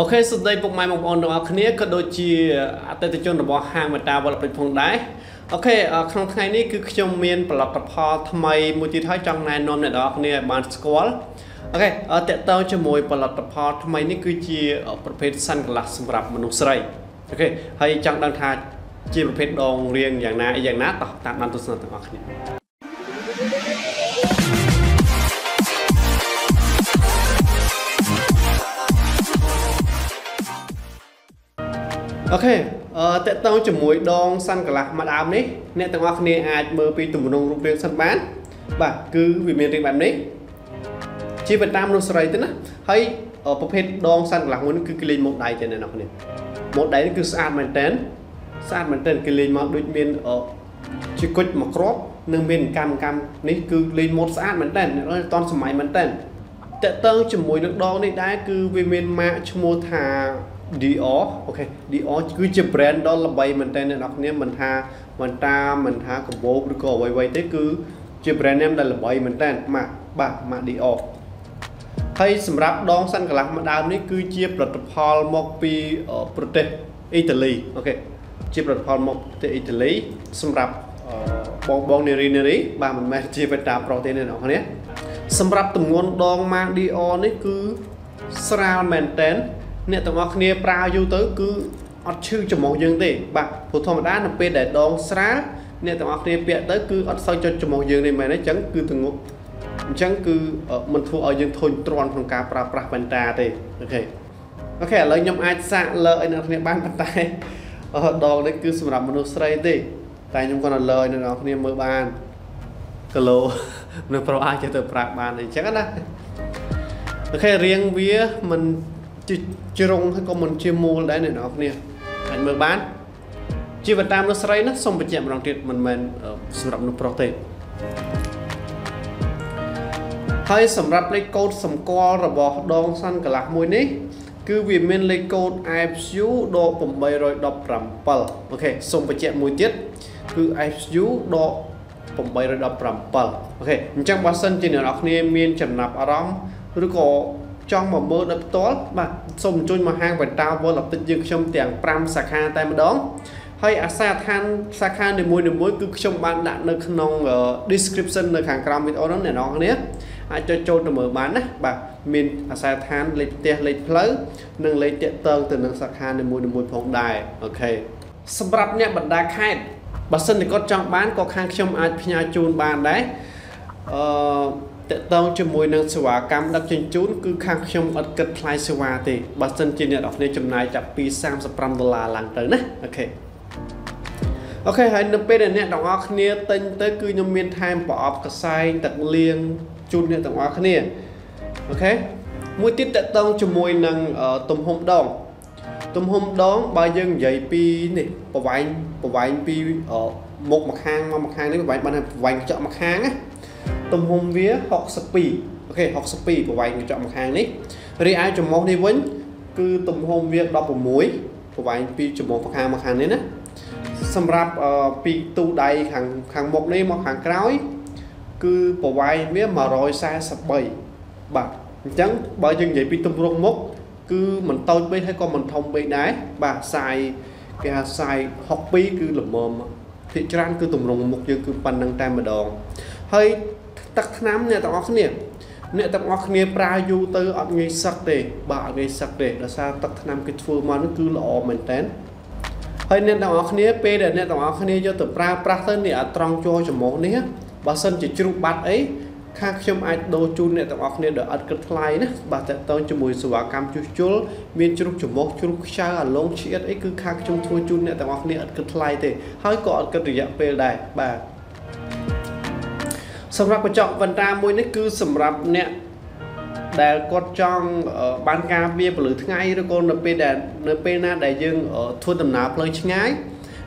okay សួស្តីពុកម៉ែបងប្អូនទាំងអស់គ្នាក៏ដូចជាអតិថិជនរបស់ហាង Meta Wallet ផងដែរ okay ក្នុងថ្ងៃនេះគឺខ្ញុំមានផលិតផលថ្មីមួយទៀតហើយចង់ណែនាំអ្នកទាំងអស់គ្នាឲ្យបានស្គាល់ okay ទាក់ទងជាមួយផលិតផលថ្មីនេះគឺជាប្រភេទ sunglass សម្រាប់មនុស្សស្រី okay ហើយចង់ដឹងថាជាប្រភេទដងរាងយ៉ាងណាយ៉ាងណាតោះតាមដានទស្សនាទាំងអស់គ្នា អូខេអឺតកតងជាមួយដងសាន់កន្លះមួយដើមនេះអ្នកទាំងអស់គ្នាអាចមើលពីទម្រង់រូបរាងសិនបាន បាទគឺវាមានរាងបែបនេះជាបតាមមនុស្សស្រីទៅណាហើយប្រភេទដងសាន់កន្លះមួយនេះគឺគេលេងម៉ូដដៃទេអ្នកនរគ្នាម៉ូដដៃនេះគឺស្អាតមែនតើស្អាតមែនតើគេលេងមកដូចមានជាគុជមួយគ្រាប់និងមានកម្មកម្មនេះគឺលេងម៉ូដស្អាតមែនតើអត់តន់សម័យមែនតើតកតងជាមួយនឹងដងនេះដែរគឺវាមានម៉ាកឈ្មោះថា Dior អូខេ Dior គឺជា brand ដ៏ល្បីមែនទែនអ្នកនរគ្នាមិនថាមិនតាមមិនថាកាបូបឬក៏អ្វីៗទេគឺជា brand name ដែលល្បីមែនទែនម៉ាក់បាទម៉ាក់ Dior ហើយសម្រាប់ដងសាន់កន្លះមួយដើមនេះគឺជាផលិតផលមកពីប្រទេសអ៊ីតាលីអូខេជាផលិតផលមកប្រទេសអ៊ីតាលីសម្រាប់បងបងនារីនារីបាទមិនមែនជាបេតាប្រុសទេអ្នកនរគ្នាសម្រាប់ទម្ងន់ដងម៉ា Dior នេះគឺស្រាលមែនទែន អ្នកទាំងអស់គ្នាប្រើយូរទៅគឺអត់ឈឺច្រមុះយើងទេបាទព្រោះធម្មតានៅពេលដែលដងស្រាលអ្នកទាំងអស់គ្នាពាក់ទៅគឺអត់សូវចុចច្រមុះយើងទេមែនទេអញ្ចឹងគឺទងប់អញ្ចឹងគឺមិនធ្វើឲ្យយើងធុញទ្រាន់ក្នុងការប្រើប្រាស់វ៉ែនតាទេ okay okay ឥឡូវខ្ញុំអាចសាកលើឲ្យអ្នកគ្នាបានប៉ុន្តែដងនេះគឺសម្រាប់មនុស្សស្រីទេ តែខ្ញុំគាត់ឲ្យលើឲ្យអ្នកគ្នាមើលបានគីឡូនៅប្រុសអាចទៅប្រើបានអញ្ចឹងណា okay រាងវាមិន ជាជ្រុងហើយក៏មិនជាមូលដែរអ្នកនរគ្នាអាចមើលបាន ជីវតាមនោះស្រីណាសូមបញ្ជាក់ម្ដងទៀតមិនមែនសម្រាប់នោះប្រុសទេហើយសម្រាប់លេខកូដសម្គាល់របស់ដង sunglass មួយនេះ គឺវាមានលេខកូដ SU ដក817 okay សូមបញ្ជាក់មួយទៀតគឺ IFU ដក817អូខេអញ្ចឹងបើសិនជាអ្នកនរគ្នាមានចំណាប់អារម្មណ៍ឬក៏ ចង់មកមើលដោយផ្ទាល់បាទសូមអញ្ជើញមកហាង Venta World Optic យើងខ្ញុំទាំង5សាខាតែម្ដងហើយអាសាឋានសាខានីមួយៗគឺខ្ញុំបានដាក់នៅក្នុង description នៅខាងក្រោមវីដេអូនោះអ្នកនរគ្នាអាចចុចចូលទៅមើលបានណាបាទមានអាសាឋានលេខផ្ទះលេខផ្លូវនិងលេខតាក់ទងទៅនឹងសាខានីមួយៗផងដែរ okay សម្រាប់អ្នកបណ្ដាខេត្តបើសិនតែគាត់ចង់បានក៏ខាងខ្ញុំអាចផ្ញើជូនបានដែរអឺ ទាក់ទងជាមួយនឹងសេវាកម្មដឹកជញ្ជូនគឺខាងខ្ញុំអត់គិតថ្លៃសេវាទេបើសិនជាអ្នកនរគ្នាចំណាយចាប់ពី35ដុល្លារឡើងទៅណា okay okay ហើយនៅពេលដែលអ្នកទាំងអស់គ្នាទិញទៅគឺខ្ញុំមានថែមប្រអប់កន្សែងទឹកលាងជូនអ្នកទាំងអស់គ្នាokay មួយទៀតទាក់ទងជាមួយនឹងទំហំដងទំហំដងបើយើងនិយាយពីនេះប្រវែងប្រវែងពីមុខម្ខាងមកម្ខាងនេះប្រវែងបានប្រវែងកញ្ចក់ម្ខាងណា ទំហំវា62 okay 62ប្រវែងកញ្ចក់ម្ខាងនេះរីឯច្រមុះនេះវិញគឺទំហំវា16ប្រវែងពីច្រមុះម្ខាងម្ខាងនេះណាសម្រាប់ពីទូដៃខាងខាងមុខនេះមកខាងក្រោយ គឺប្រវែងវា143បាទអញ្ចឹងបើយើងនិយាយពីទម្រង់មុខគឺមិនតូចពេកហើយក៏មិនធំពេកដែរបាទសាយគេហៅសាយ62គឺល្មមភាគច្រើនគឺទម្រង់មុខយើងគឺប៉ុណ្្នឹងតែម្ដងហើយ ទឹកថ្នាំអ្នកទាំងអស់គ្នាអ្នកទាំងអស់គ្នាប្រើយូរទៅអត់ងាយសឹកទេបាទអត់ងាយសឹកទេដោយសារទឹកថ្នាំគេធ្វើមកនោះគឺល្អមែនតើហើយអ្នកទាំងអស់គ្នាពេលដែលអ្នកទាំងអស់គ្នាយកទៅប្រើប្រាស់ទៅនេះអាត្រង់ជួរច្រមុះនេះបើសិនជាជ្រុះបាត់អីខាងខ្ញុំអាចដូរជូនអ្នកទាំងអស់គ្នាដោយអត់គិតថ្លៃណាបាទតើតើជាមួយសេវាកម្មជួសជុលមានជ្រុះច្រមុះជ្រុះខ្ចៅអាឡុងឆ្អៀតអីគឺខាងខ្ញុំធ្វើជូនអ្នកទាំងអស់គ្នាអត់គិតថ្លៃទេហើយក៏អត់គិតរយៈពេលដែរបាទ សម្រាប់កញ្ចក់វ៉ែនតាមួយនេះគឺសម្រាប់អ្នកដែលគាត់ចង់បានការពារពលឺថ្ងៃឬក៏នៅពេលដែលនៅពេលណាដែលយើងធ្វើដំណើរផ្លូវឆ្ងាយ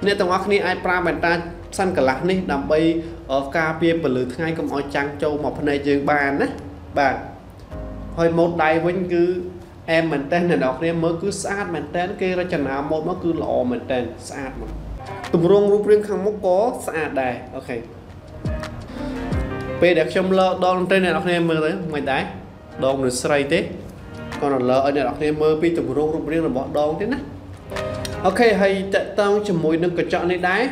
អ្នកទាំងអស់គ្នាអាចប្រើវ៉ែនតាសាន់កន្លះនេះដើម្បីការពារពលឺថ្ងៃកុំឲ្យចាំងចូលមកភ្នែកយើងបានណាបាទហើយម៉ូតដៃវិញគឺអែមមែនតើអ្នកនរគ្នាមើលគឺស្អាតមែនតើគេរចនាម៉ូតមកគឺល្អមែនតើស្អាតមកទម្រង់រូបរាងខាងមុខក៏ស្អាតដែរអូខេ ពេលដែលខ្ញុំលើដងទៅអ្នកនរគ្នាមើលទៅមិនដែរដងមនុស្សស្រីទេ controller ឲ្យអ្នកនរគ្នាមើលពីទម្រង់រូបរាងរបស់ដងទេណាអូខេហើយតកតងជាមួយនឹងកញ្ចក់នេះដែរ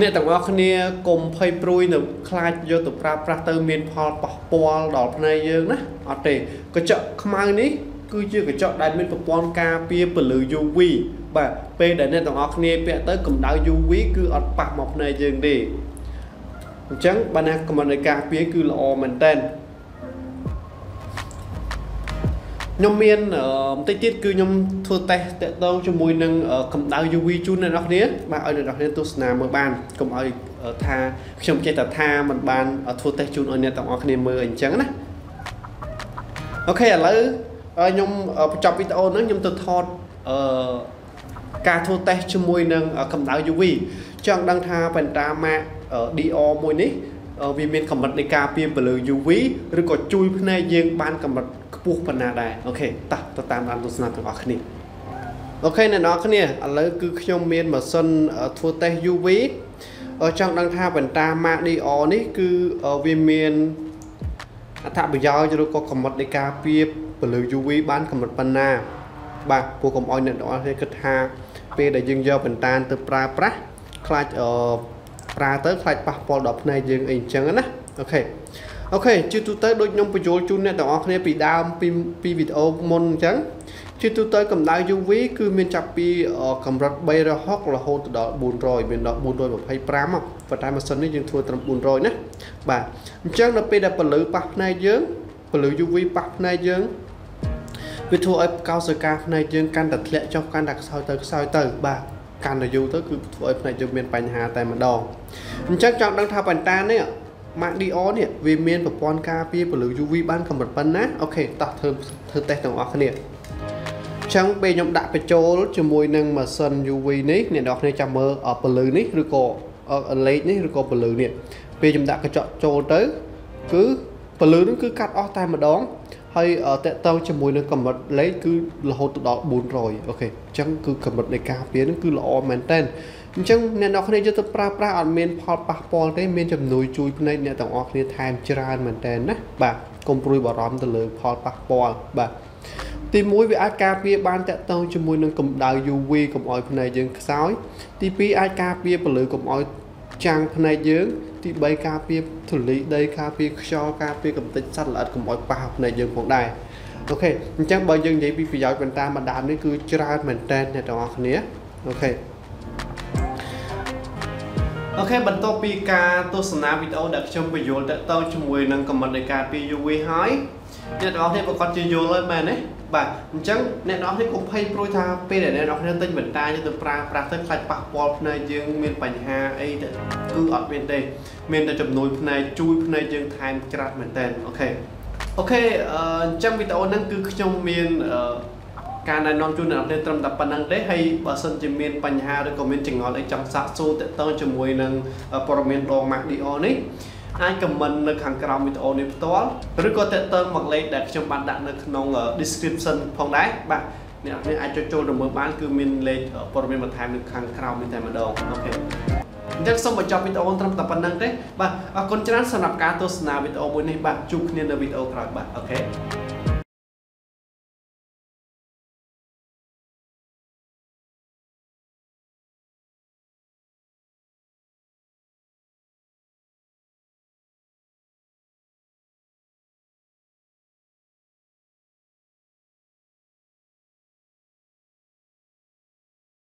អ្នកទាំងអស់គ្នាកុំភ័យព្រួយនៅខ្លាចយកទៅប្រើប្រាស់ទៅមានផលប៉ះពាល់ដល់ភ្នែកយើងណាអត់ទេកញ្ចក់ខ្មៅនេះគឺជាកញ្ចក់ដែលមានប្រព័ន្ធការពារពន្លឺ UV បាទពេលដែលអ្នកទាំងអស់គ្នាពាក់ទៅកម្ដៅ UV គឺអត់ប៉ះមកភ្នែកយើងទេ អញ្ចឹងបើណាកម្រិតនៃការពារគឺល្អមែនតើខ្ញុំមានបន្តិចទៀតគឺខ្ញុំធ្វើតេស្តតាក់ទងជាមួយនឹងកម្ដៅ UV ជូនអ្នកនរគ្នាបាទឲ្យអ្នកនរគ្នាទស្សនាមើលបានកុំឲ្យថាខ្ញុំចេះតែថាมันបានធ្វើតេស្តជូនឲ្យអ្នកទាំងអស់គ្នាមើលអញ្ចឹងណាអូខេឥឡូវខ្ញុំបញ្ចប់វីដេអូហ្នឹងខ្ញុំទៅថតអឺការធ្វើតេស្តជាមួយនឹងកម្ដៅ UV ចង់ដឹងថាបន្តាម៉ាក DR មួយនេះវាមានកម្រិតនៃការពារពន្លឺ UV ឬក៏ជួយភ្នែកយើងបានកម្រិតខ្ពស់ប៉ុណ្ណាដែរអូខេតោះទៅតាមបានទស្សនាទាំងអស់គ្នាអូខេអ្នកនរគ្នាឥឡូវគឺខ្ញុំមានម៉ាស៊ីនធ្វើតេស្ត UV ចង់ដឹងថាបន្តាម៉ាក DR នេះគឺវាមានអត្ថប្រយោជន៍ឬក៏កម្រិតនៃការពារពលឺ UV បានកម្រិតប៉ុណ្ណាបាទពួកកុំឲ្យអ្នកទាំងអស់គ្នាគិតថាពេលដែលយើងយកបន្តានទៅប្រើប្រាស់ខ្លាចអឺ ប្រើទៅខ្លាចប៉ះពាល់ដល់ភ្នែកយើងអីអញ្ចឹងណា okay okay ជាទូទៅដូចខ្ញុំពន្យល់ជូនអ្នកទាំងអស់គ្នាពីដើមពីពីវីដេអូមុនអញ្ចឹងជាទូទៅកម្ដៅ UV គឺមានចាប់ពីកម្រិត360រហូតដល់400មានដល់425ប៉ុន្តែម៉ាស៊ីននេះយើងធ្វើត្រឹម400ណាបាទអញ្ចឹងដល់ពេលដែលពន្លឺប៉ះភ្នែកយើងពលឺ UV ប៉ះភ្នែកយើងវាធ្វើឲ្យកោសិកាភ្នែកយើងកាន់តែធ្លាក់ចុះកាន់តែខ្សោយទៅខ្សោយទៅបាទ កាន់តែយូរទៅគឺធ្វើឲ្យភ្នែកយើងមានបញ្ហាតែម្ដងអញ្ចឹងចង់ដឹងថាបន្តានេះ Mac DR នេះវាមានប្រព័ន្ធការពារពន្លឺ UV បានកម្រិតប៉ុណ្ណាអូខេតោះធ្វើធ្វើតេស្តទាំងអស់គ្នាចឹងពេលខ្ញុំដាក់បញ្ចូលជាមួយនឹងម៉ាស៊ីន UV នេះអ្នកនរគ្នាចាំមើលពន្លឺនេះឬក៏លេខនេះឬក៏ពន្លឺនេះពេលខ្ញុំដាក់កញ្ចក់ចូលទៅ គឺពន្លឺនេះគឺកាត់អស់តែម្ដង ហើយតកតងជាមួយនឹងកម្រិតលេខគឺរហូតទៅដល់400អូខេអញ្ចឹងគឺកម្រិតនៃការពារនឹងគឺល្អមែនតើអញ្ចឹងអ្នកនរគ្នាយកទៅប្រើប្រាស់អត់មានផលប៉ះពាល់ទេមានជំនួយជួយភ្នែកអ្នកទាំងអស់គ្នាថែមច្រើនមែនតើណាបាទកុំព្រួយបារម្ភទៅលើផលប៉ះពាល់បាទទី1វាអាចការពារបានតកតងជាមួយនឹងកម្ដៅ UV កុំឲ្យភ្នែកយើងខ្សោយទី2អាចការពារពន្លឺកុំឲ្យចាំងភ្នែកយើង ទី3ការពារធូលីដីការពារខ្យល់ការពារកំទេចសត្វល្អិតកុំឲ្យប៉ះភ្នែកយើងផងដែរអូខេអញ្ចឹងបើយើងនិយាយពីប្រយោជន៍បន្តាមបណ្ដាលនេះគឺច្រើនមែនតើអ្នកទាំងអស់គ្នាអូខេ អូខេបន្ទាប់ពីការទស្សនាវីដេអូដែលខ្ញុំបញ្យល់តទៅជាមួយនឹងកម្មវិធីការពារ UV ហើយអ្នកទាំងអស់គ្នាប្រកាសជាយល់ហើយមែនទេបាទអញ្ចឹងអ្នកនរគ្នាកុំភ័យព្រួយថាពេលដែលអ្នកនរគ្នាទិញបន្តាយើងទៅប្រើប្រាស់ទៅខ្លាចប៉ះពាល់ភ្នែកយើងមានបញ្ហាអីទៅគឺអត់មានទេមានតែចំនួនភ្នែកជួយភ្នែកយើងថែមច្រាស់មែនតើអូខេអូខេអញ្ចឹងវីដេអូហ្នឹងគឺខ្ញុំមាន ការណែនាំជូនអ្នកនរត្រឹមតែប៉ុណ្្នឹងទេហើយបើសិនជាមានបញ្ហាឬក៏មានចង្អល់អីចង់សាកសួរទាក់ទងជាមួយនឹងព័ត៌មានដង Mac DR នេះអាច comment នៅខាងក្រោមវីដេអូនេះផ្ទាល់ឬក៏តាក់ទងមកលេខដែលខ្ញុំបានដាក់នៅក្នុង description ផងដែរបាទអ្នកនរអាចចុចចូលទៅមើលបានគឺមានលេខព័ត៌មានបន្ថែមនៅខាងក្រោមនេះតែម្ដងអូខេអញ្ចឹងសូមបញ្ចប់វីដេអូត្រឹមតែប៉ុណ្្នឹងទេបាទអរគុណច្រើនសម្រាប់ការទស្សនាវីដេអូមួយនេះបាទជួបគ្នានៅវីដេអូក្រោយបាទអូខេ